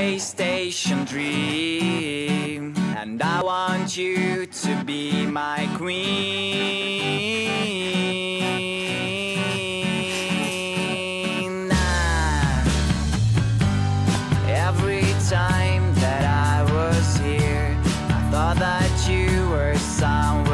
railway station dream. And I want you to be my queen. Ah. Every time that I was here I thought that you were somewhere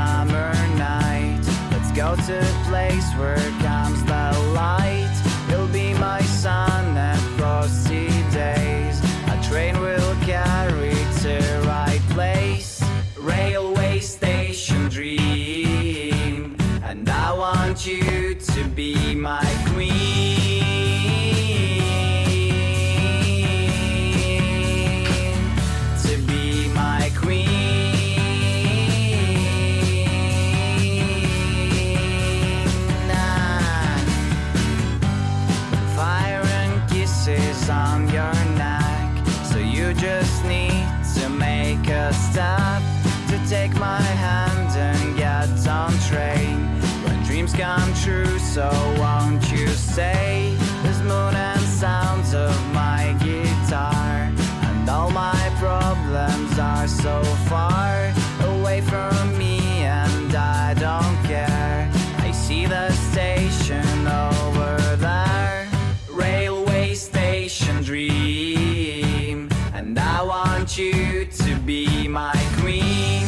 summer night. Let's go to a place where comes the light. You'll be my sun and frosty days. A train will carry to right place. Railway station dream. And I want you to be my on your neck. So you just need to make a step To take my hand and get on train. When dreams come true so won't you say this moon and sounds of my guitar And all my problems are so far want you to be my queen